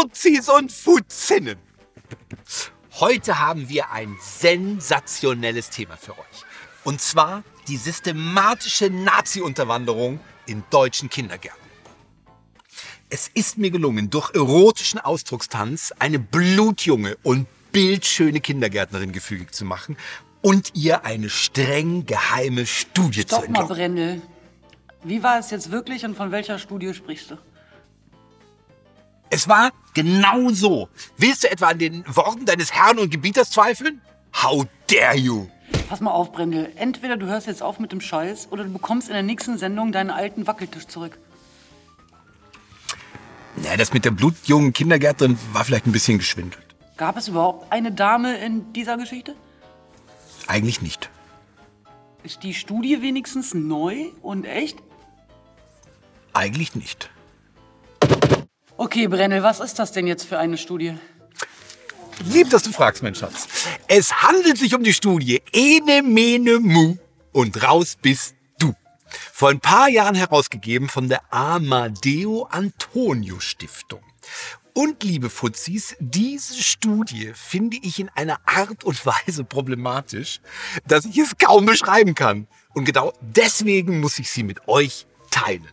Fuzis und Fuzinnen. Heute haben wir ein sensationelles Thema für euch. Und zwar die systematische Nazi-Unterwanderung in deutschen Kindergärten. Es ist mir gelungen, durch erotischen Ausdruckstanz eine blutjunge und bildschöne Kindergärtnerin gefügig zu machen und ihr eine streng geheime Studie Stopp zu mal, entlocken. Brendel. Wie war es jetzt wirklich und von welcher Studie sprichst du? Es war genau so. Willst du etwa an den Worten deines Herrn und Gebieters zweifeln? How dare you! Pass mal auf, Brendel. Entweder du hörst jetzt auf mit dem Scheiß oder du bekommst in der nächsten Sendung deinen alten Wackeltisch zurück. Na, das mit der blutjungen Kindergärtnerin war vielleicht ein bisschen geschwindelt. Gab es überhaupt eine Dame in dieser Geschichte? Eigentlich nicht. Ist die Studie wenigstens neu und echt? Eigentlich nicht. Okay, Brendel, was ist das denn jetzt für eine Studie? Lieb, dass du fragst, mein Schatz. Es handelt sich um die Studie Ene Mene Mu und raus bist du. Vor ein paar Jahren herausgegeben von der Amadeo Antonio Stiftung. Und liebe Fuzis, diese Studie finde ich in einer Art und Weise problematisch, dass ich es kaum beschreiben kann. Und genau deswegen muss ich sie mit euch teilen.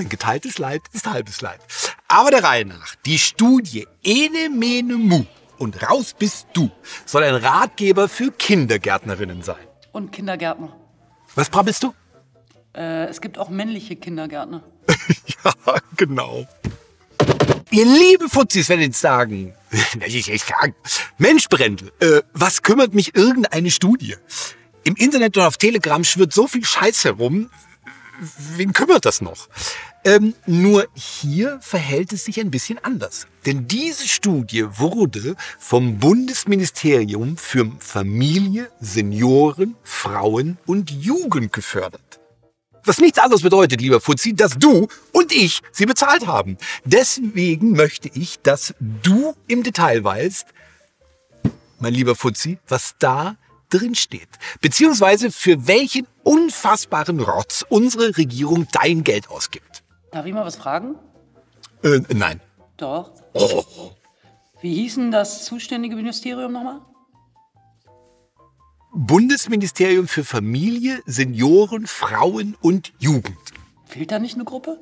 Denn geteiltes Leid ist halbes Leid. Aber der Reihe nach. Die Studie Ene Mene Mu und raus bist du soll ein Ratgeber für Kindergärtnerinnen sein. Und Kindergärtner. Was brabbelst du? Äh, es gibt auch männliche Kindergärtner. Ja, genau. Ihr liebe Fuzis werden jetzt sagen, das ist echt krank. Mensch, Brendel, äh, was kümmert mich irgendeine Studie? Im Internet und auf Telegram schwirrt so viel Scheiß herum. Wen kümmert das noch? Ähm, nur hier verhält es sich ein bisschen anders. Denn diese Studie wurde vom Bundesministerium für Familie, Senioren, Frauen und Jugend gefördert. Was nichts anderes bedeutet, lieber Fuzzi, dass du und ich sie bezahlt haben. Deswegen möchte ich, dass du im Detail weißt, mein lieber Fuzzi, was da drin steht. Beziehungsweise für welchen unfassbaren Rotz unsere Regierung dein Geld ausgibt. Darf ich mal was fragen? Äh, nein. Doch. Oh, Wie hieß denn das zuständige Ministerium nochmal? Bundesministerium für Familie, Senioren, Frauen und Jugend. Fehlt da nicht eine Gruppe?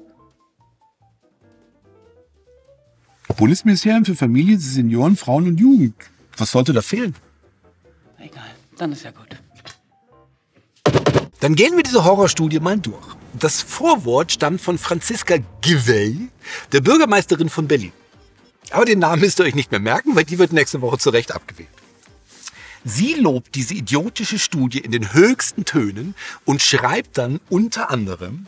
Bundesministerium für Familie, Senioren, Frauen und Jugend. Was sollte da fehlen? Egal, dann ist ja gut. Dann gehen wir diese Horrorstudie mal durch. Das Vorwort stammt von Franziska Givey, der Bürgermeisterin von Berlin. Aber den Namen müsst ihr euch nicht mehr merken, weil die wird nächste Woche zu Recht abgewählt. Sie lobt diese idiotische Studie in den höchsten Tönen und schreibt dann unter anderem,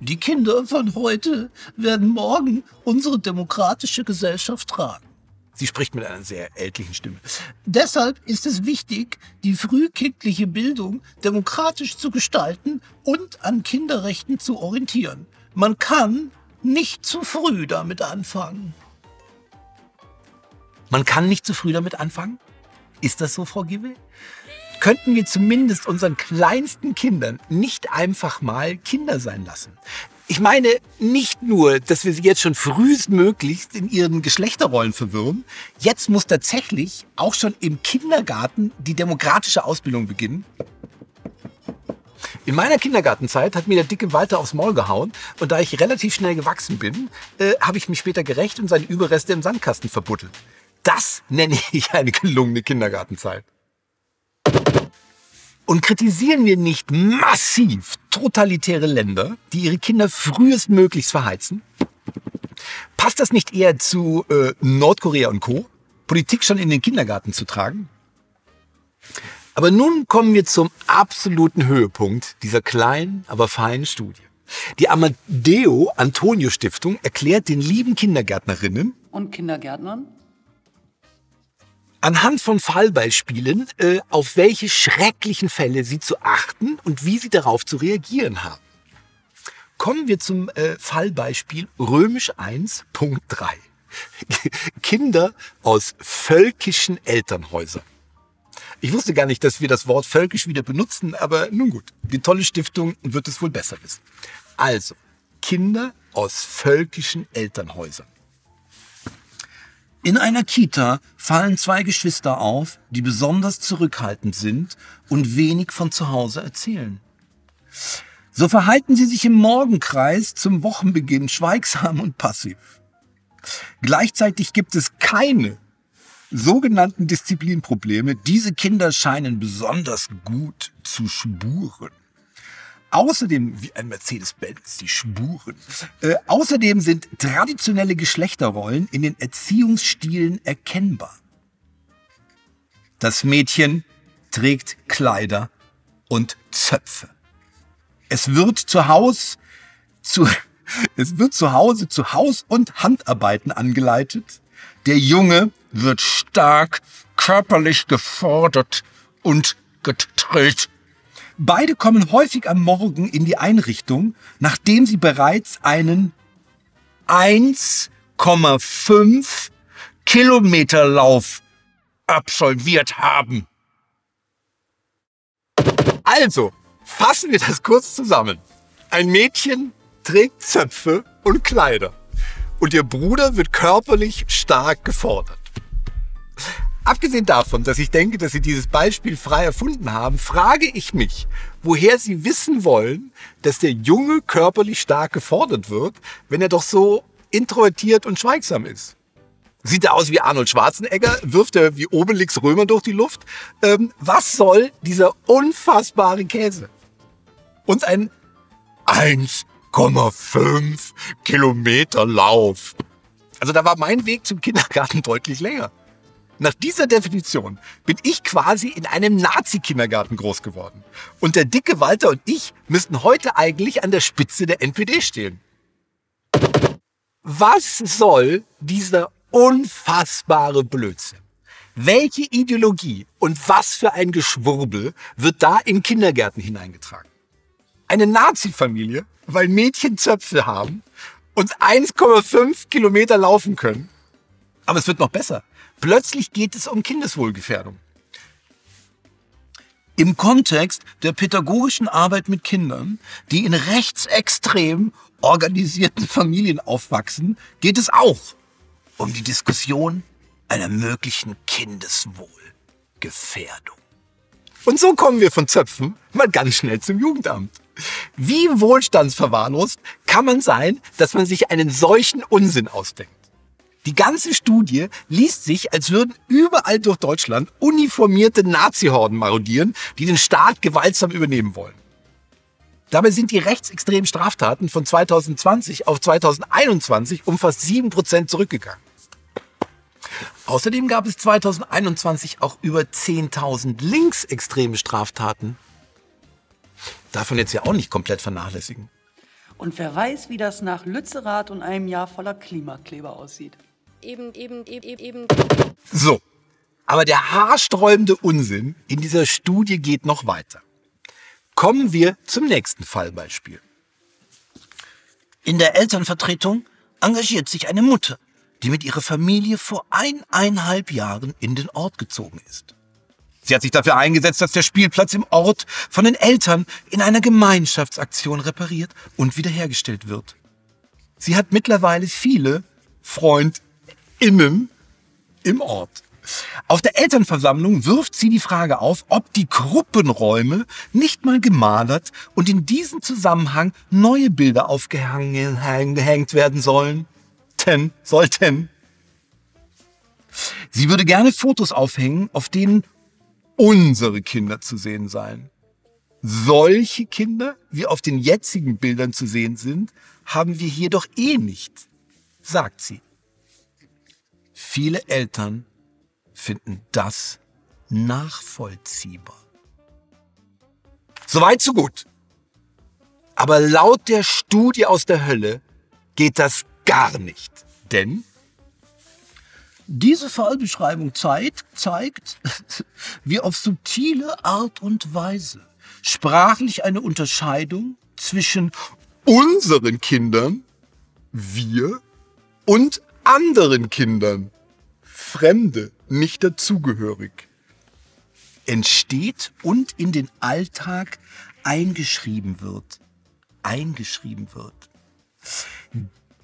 Die Kinder von heute werden morgen unsere demokratische Gesellschaft tragen. Sie spricht mit einer sehr ältlichen Stimme, Deshalb ist es wichtig, die frühkindliche Bildung demokratisch zu gestalten und an Kinderrechten zu orientieren. Man kann nicht zu früh damit anfangen. man kann nicht zu früh damit anfangen? Ist das so, Frau Givey? Könnten wir zumindest unseren kleinsten Kindern nicht einfach mal Kinder sein lassen? Ich meine nicht nur, dass wir sie jetzt schon frühestmöglichst in ihren Geschlechterrollen verwirren. Jetzt muss tatsächlich auch schon im Kindergarten die demokratische Ausbildung beginnen. In meiner Kindergartenzeit hat mir der dicke Walter aufs Maul gehauen und da ich relativ schnell gewachsen bin, äh, habe ich mich später gerecht und seine Überreste im Sandkasten verbuddelt. Das nenne ich eine gelungene Kindergartenzeit. Und kritisieren wir nicht massiv totalitäre Länder, die ihre Kinder frühestmöglichst verheizen? Passt das nicht eher zu äh, Nordkorea und Co., Politik schon in den Kindergarten zu tragen? Aber nun kommen wir zum absoluten Höhepunkt dieser kleinen, aber feinen Studie. Die Amadeo Antonio Stiftung erklärt den lieben Kindergärtnerinnen, Und Kindergärtnern? Anhand von Fallbeispielen, äh, auf welche schrecklichen Fälle sie zu achten und wie sie darauf zu reagieren haben. Kommen wir zum äh, Fallbeispiel römisch 1.3. Kinder aus völkischen Elternhäusern. Ich wusste gar nicht, dass wir das Wort völkisch wieder benutzen, aber nun gut, die tolle Stiftung wird es wohl besser wissen. Also, Kinder aus völkischen Elternhäusern. In einer Kita fallen zwei Geschwister auf, die besonders zurückhaltend sind und wenig von zu Hause erzählen. So verhalten sie sich im Morgenkreis zum Wochenbeginn schweigsam und passiv. Gleichzeitig gibt es keine sogenannten Disziplinprobleme. Diese Kinder scheinen besonders gut zu spuren. Außerdem, wie ein Mercedes-Benz, die Spuren. Äh, außerdem sind traditionelle Geschlechterrollen in den Erziehungsstilen erkennbar. Das Mädchen trägt Kleider und Zöpfe. Es wird zu Haus zu, es wird zu Hause zu Haus- und Handarbeiten angeleitet. Der Junge wird stark körperlich gefordert und getrillt. Beide kommen häufig am Morgen in die Einrichtung, nachdem sie bereits einen 1,5 Kilometer Lauf absolviert haben. Also, fassen wir das kurz zusammen. Ein Mädchen trägt Zöpfe und Kleider und ihr Bruder wird körperlich stark gefordert. Abgesehen davon, dass ich denke, dass Sie dieses Beispiel frei erfunden haben, frage ich mich, woher Sie wissen wollen, dass der Junge körperlich stark gefordert wird, wenn er doch so introvertiert und schweigsam ist. Sieht er aus wie Arnold Schwarzenegger? Wirft er wie Obelix Römer durch die Luft? Ähm, was soll dieser unfassbare Käse? Und ein 1,5 Kilometer Lauf. Also da war mein Weg zum Kindergarten deutlich länger. Nach dieser Definition bin ich quasi in einem Nazi-Kindergarten groß geworden. Und der dicke Walter und ich müssten heute eigentlich an der Spitze der NPD stehen. Was soll dieser unfassbare Blödsinn? Welche Ideologie und was für ein Geschwurbel wird da in Kindergärten hineingetragen? Eine Nazi-Familie, weil Mädchen Zöpfe haben und 1,5 Kilometer laufen können. Aber es wird noch besser. Plötzlich geht es um Kindeswohlgefährdung. Im Kontext der pädagogischen Arbeit mit Kindern, die in rechtsextrem organisierten Familien aufwachsen, geht es auch um die Diskussion einer möglichen Kindeswohlgefährdung. Und so kommen wir von Zöpfen mal ganz schnell zum Jugendamt. Wie wohlstandsverwahrlost kann man sein, dass man sich einen solchen Unsinn ausdenkt? Die ganze Studie liest sich, als würden überall durch Deutschland uniformierte Nazi-Horden marodieren, die den Staat gewaltsam übernehmen wollen. Dabei sind die rechtsextremen Straftaten von 2020 auf 2021 um fast 7% zurückgegangen. Außerdem gab es 2021 auch über 10.000 linksextreme Straftaten. Davon jetzt ja auch nicht komplett vernachlässigen. Und wer weiß, wie das nach Lützerath und einem Jahr voller Klimakleber aussieht eben, eben, eben, eben. So. Aber der haarsträubende Unsinn in dieser Studie geht noch weiter. Kommen wir zum nächsten Fallbeispiel. In der Elternvertretung engagiert sich eine Mutter, die mit ihrer Familie vor eineinhalb Jahren in den Ort gezogen ist. Sie hat sich dafür eingesetzt, dass der Spielplatz im Ort von den Eltern in einer Gemeinschaftsaktion repariert und wiederhergestellt wird. Sie hat mittlerweile viele Freund innen im Ort. Auf der Elternversammlung wirft sie die Frage auf, ob die Gruppenräume nicht mal gemalert und in diesem Zusammenhang neue Bilder aufgehängt werden sollen. Ten, sollten. Sie würde gerne Fotos aufhängen, auf denen unsere Kinder zu sehen seien. Solche Kinder, wie auf den jetzigen Bildern zu sehen sind, haben wir hier doch eh nicht, sagt sie. Viele Eltern finden das nachvollziehbar. Soweit so gut. Aber laut der Studie aus der Hölle geht das gar nicht. Denn diese Fallbeschreibung zeigt, zeigt, wie auf subtile Art und Weise sprachlich eine Unterscheidung zwischen unseren Kindern, wir, und anderen Kindern Fremde, nicht dazugehörig, entsteht und in den Alltag eingeschrieben wird. Eingeschrieben wird.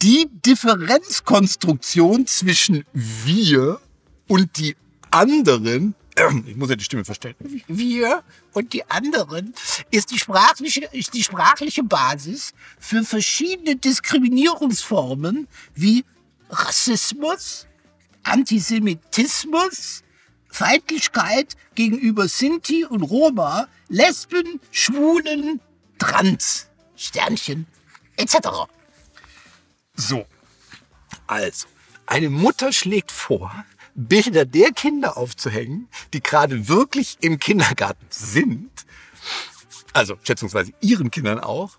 die Differenzkonstruktion zwischen wir und die anderen, ich muss ja die Stimme verstellen, Wir und die anderen ist die sprachliche, ist die sprachliche Basis für verschiedene Diskriminierungsformen wie Rassismus, Antisemitismus, Feindlichkeit gegenüber Sinti und Roma, Lesben, Schwulen, Trans, Sternchen, etc. So, also, eine Mutter schlägt vor, Bilder der Kinder aufzuhängen, die gerade wirklich im Kindergarten sind, also schätzungsweise ihren Kindern auch,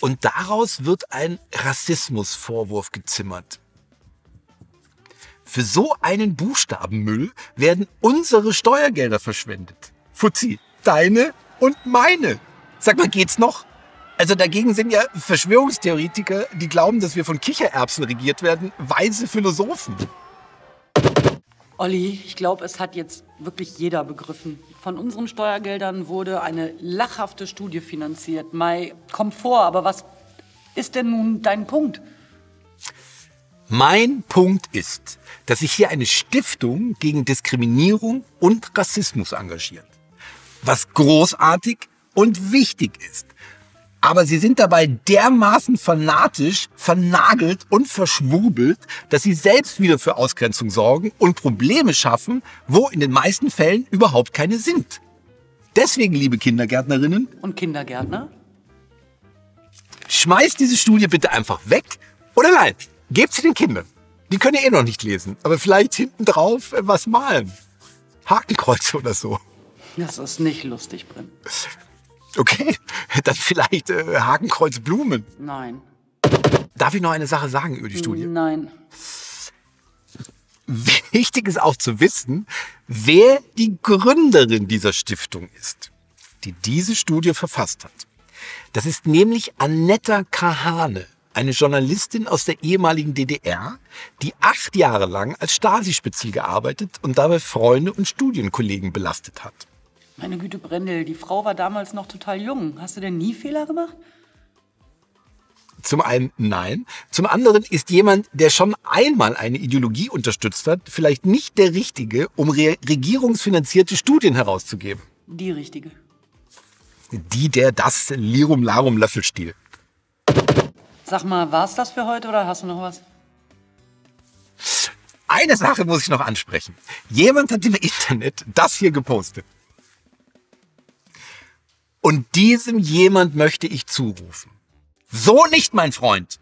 und daraus wird ein Rassismusvorwurf gezimmert. Für so einen Buchstabenmüll werden unsere Steuergelder verschwendet. Fuzzi, deine und meine. Sag mal, geht's noch? Also dagegen sind ja Verschwörungstheoretiker, die glauben, dass wir von Kichererbsen regiert werden, weise Philosophen. Olli, ich glaube, es hat jetzt wirklich jeder begriffen. Von unseren Steuergeldern wurde eine lachhafte Studie finanziert. Mai, komm vor, aber was ist denn nun dein Punkt? Mein Punkt ist, dass sich hier eine Stiftung gegen Diskriminierung und Rassismus engagiert. Was großartig und wichtig ist. Aber sie sind dabei dermaßen fanatisch, vernagelt und verschwurbelt, dass sie selbst wieder für Ausgrenzung sorgen und Probleme schaffen, wo in den meisten Fällen überhaupt keine sind. Deswegen, liebe Kindergärtnerinnen, Und Kindergärtner? schmeißt diese Studie bitte einfach weg oder nein, gebt sie den Kindern. Die können ja eh noch nicht lesen, aber vielleicht hinten drauf äh, was malen. Hakenkreuze oder so. Das ist nicht lustig, Brim. Okay, dann vielleicht äh, Hakenkreuz Blumen. Nein. Darf ich noch eine Sache sagen über die Studie? Nein. Wichtig ist auch zu wissen, wer die Gründerin dieser Stiftung ist, die diese Studie verfasst hat. Das ist nämlich Annetta Kahane, eine Journalistin aus der ehemaligen DDR, die acht Jahre lang als Stasi-Spitzel gearbeitet und dabei Freunde und Studienkollegen belastet hat. Meine Güte, Brendel, die Frau war damals noch total jung. Hast du denn nie Fehler gemacht? Zum einen nein. Zum anderen ist jemand, der schon einmal eine Ideologie unterstützt hat, vielleicht nicht der Richtige, um re regierungsfinanzierte Studien herauszugeben. Die richtige. Die, der das Lirum Larum Löffelstiel. Sag mal, war's das für heute oder hast du noch was? Eine Sache muss ich noch ansprechen. Jemand hat im Internet das hier gepostet. Und diesem jemand möchte ich zurufen. So nicht, mein Freund.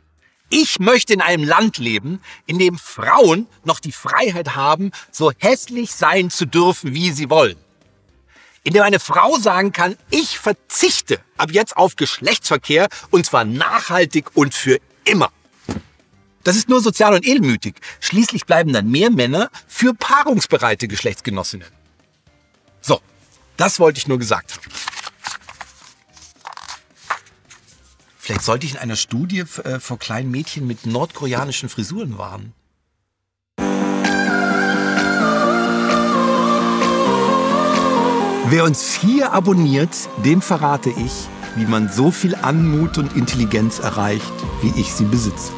Ich möchte in einem Land leben, in dem Frauen noch die Freiheit haben, so hässlich sein zu dürfen, wie sie wollen. In dem eine Frau sagen kann, ich verzichte ab jetzt auf Geschlechtsverkehr und zwar nachhaltig und für immer. Das ist nur sozial und edelmütig. Schließlich bleiben dann mehr Männer für paarungsbereite Geschlechtsgenossinnen. So, das wollte ich nur gesagt haben. Vielleicht sollte ich in einer Studie äh, vor kleinen Mädchen mit nordkoreanischen Frisuren warnen. Wer uns hier abonniert, dem verrate ich, wie man so viel Anmut und Intelligenz erreicht, wie ich sie besitze.